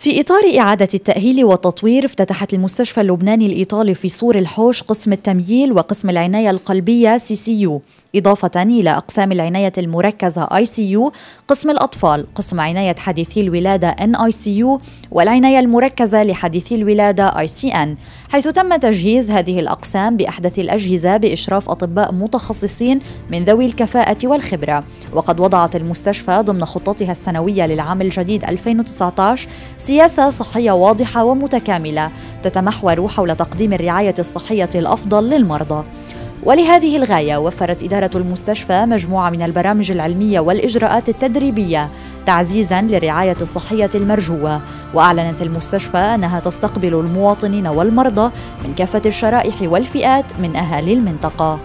في إطار إعادة التأهيل والتطوير افتتحت المستشفى اللبناني الإيطالي في صور الحوش قسم التمييل وقسم العناية القلبية CCU. إضافة إلى أقسام العناية المركزة ICU، قسم الأطفال، قسم عناية حديثي الولادة NICU، والعناية المركزة لحديثي الولادة ICN، حيث تم تجهيز هذه الأقسام بأحدث الأجهزة بإشراف أطباء متخصصين من ذوي الكفاءة والخبرة، وقد وضعت المستشفى ضمن خطتها السنوية للعام الجديد 2019 سياسة صحية واضحة ومتكاملة تتمحور حول تقديم الرعاية الصحية الأفضل للمرضى. ولهذه الغاية وفرت إدارة المستشفى مجموعة من البرامج العلمية والإجراءات التدريبية تعزيزا للرعاية الصحية المرجوة وأعلنت المستشفى أنها تستقبل المواطنين والمرضى من كافة الشرائح والفئات من أهالي المنطقة